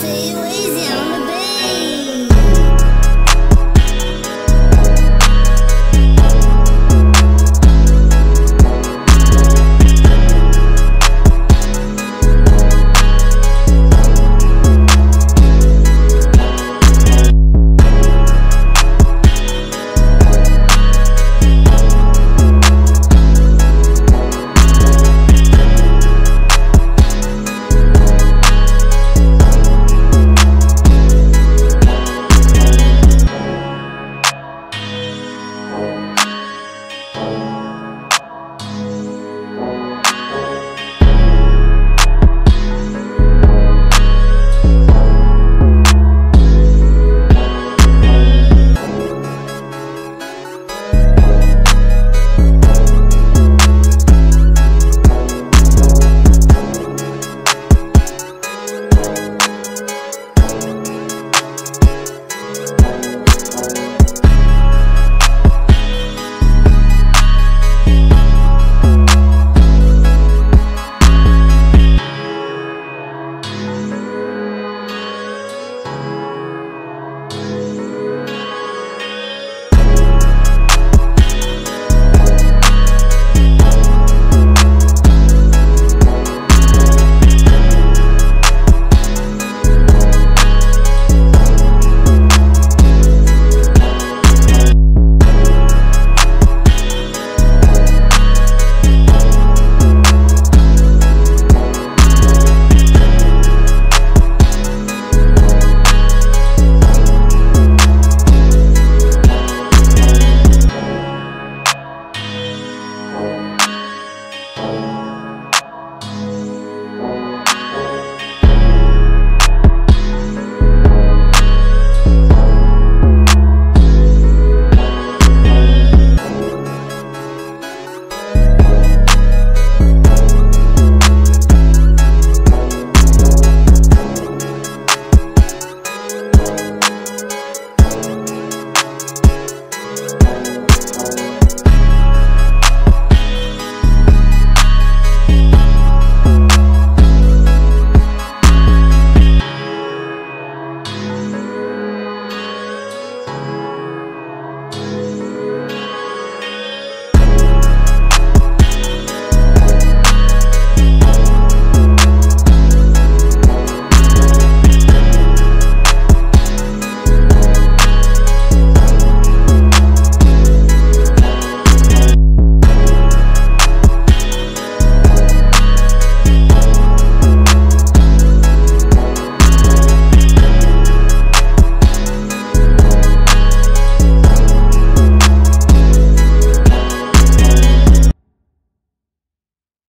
say it was